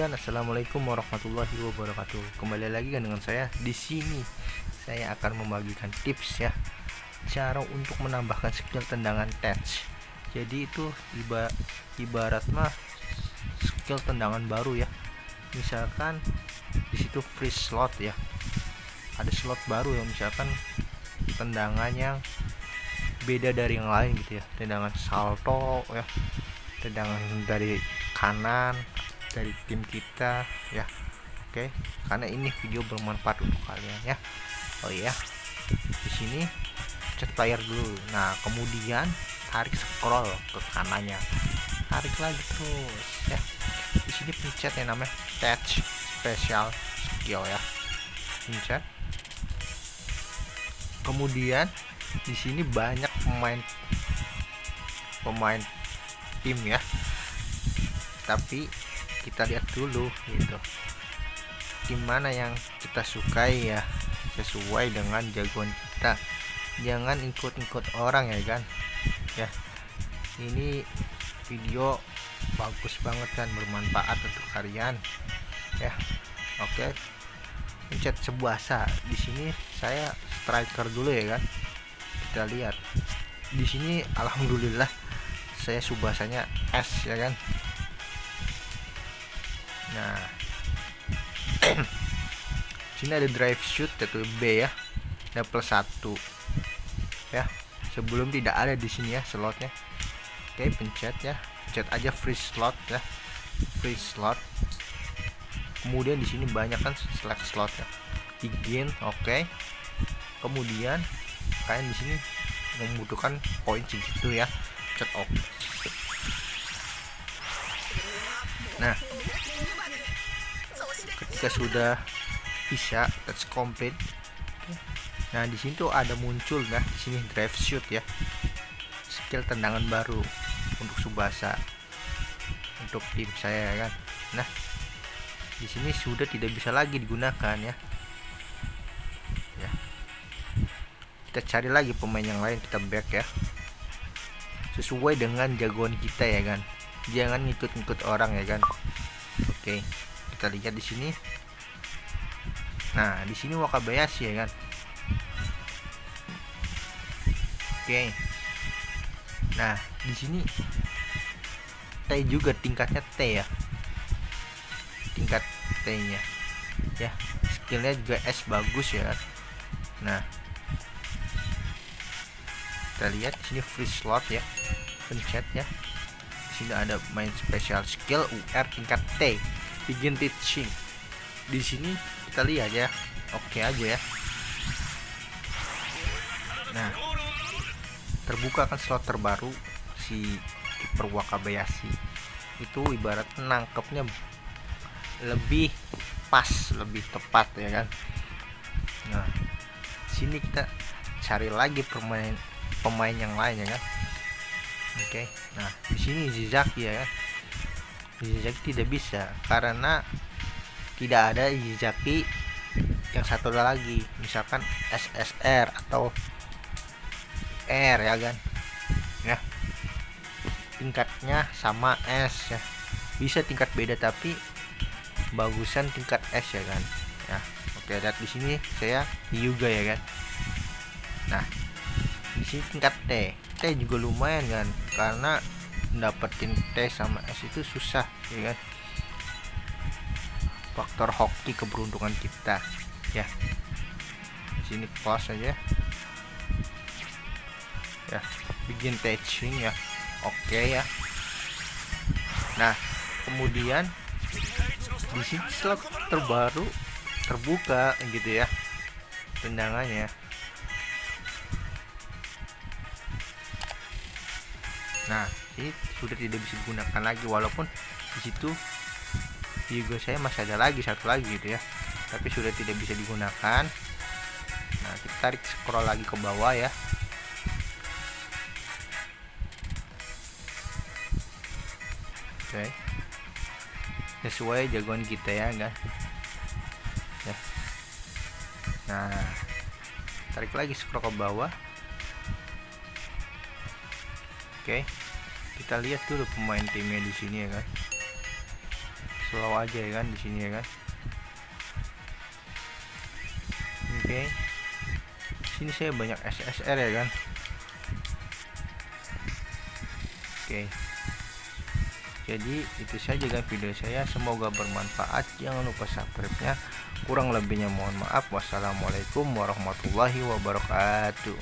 dan assalamualaikum warahmatullahi wabarakatuh. Kembali lagi kan dengan saya di sini. Saya akan membagikan tips ya cara untuk menambahkan skill tendangan touch. Jadi itu iba ibarat mah skill tendangan baru ya. Misalkan di situ free slot ya. Ada slot baru ya misalkan tendangan yang beda dari yang lain gitu ya. Tendangan salto ya. Tendangan dari kanan dari tim kita ya. Oke karena ini video bermanfaat untuk kalian ya. Oh iya. Di sini cek player dulu. Nah kemudian tarik scroll ke kanannya. Tarik lagi terus ya. Di sini pencet yang namanya touch special skill ya. Pencet. Kemudian di sini banyak pemain pemain tim ya. Tapi kita lihat dulu gitu. Gimana yang kita sukai ya sesuai dengan jagoan kita. Jangan ikut-ikut orang ya kan? Ya ini video bagus banget kan bermanfaat untuk kalian. Ya oke. Pencet sebuah sa di sini saya striker dulu ya kan? Kita lihat. Di sini alhamdulillah saya subasanya S ya kan nah. Sini ada drive shoot yaitu B ya. Level 1 ya sebelum tidak ada di sini ya slotnya. Oke pencet ya. Pencet aja free slot ya. Free slot. Kemudian di sini banyak kan select slotnya begin oke. Okay. kemudian kalian di sini membutuhkan poin segitu ya. Pencet oke nah ketika sudah bisa touch complete nah di sini tuh ada muncul nah di sini drive shoot ya. Skill tendangan baru untuk Subasa untuk tim saya ya kan? Nah di sini sudah tidak bisa lagi digunakan ya. Ya. Kita cari lagi pemain yang lain kita back ya. Sesuai dengan jagoan kita ya kan? Jangan ngikut-ngikut orang ya kan? Oke kita lihat di sini. Nah di sini Wakabayashi ya kan? Oke. Nah di sini T juga tingkatnya T ya. Tingkat T nya ya skillnya juga S bagus ya kan? Nah. Kita lihat di sini free slot ya. Pencet ya. Ada main special skill UR tingkat T begin teaching. Di sini kita lihat ya. Oke aja ya. Nah terbuka kan slot terbaru si kiper Wakabayashi. Itu ibarat nangkepnya lebih pas lebih tepat ya kan. Nah sini kita cari lagi pemain pemain yang lain ya kan. Oke nah di sini Zizaki ya kan Izaki tidak bisa karena tidak ada Izaki yang satu lagi. Misalkan SSR atau R ya kan? Ya. Tingkatnya sama S ya. Bisa tingkat beda tapi bagusan tingkat S ya kan? Ya oke lihat di sini saya juga ya kan? Nah di sini tingkat T. T juga lumayan kan? Karena dapetin T sama S itu susah ya kan? Faktor hoki keberuntungan kita ya. Di sini close aja. Ya begin touching ya. Oke okay, ya. Nah kemudian di sini slot terbaru terbuka gitu ya tendangannya. Nah ini sudah tidak bisa digunakan lagi walaupun di situ juga saya masih ada lagi satu lagi gitu ya. Tapi sudah tidak bisa digunakan. Nah kita tarik scroll lagi ke bawah ya. Oke. Sesuai jagoan kita ya kan? Ya. Nah tarik lagi scroll ke bawah. Oke kita lihat dulu pemain timnya di sini ya kan? Slow aja ya kan di sini ya kan? Oke. Sini saya banyak SSR ya kan? Oke. Jadi itu saja kan video saya. Semoga bermanfaat. Jangan lupa subscribe nya kurang lebihnya mohon maaf. Wassalamualaikum warahmatullahi wabarakatuh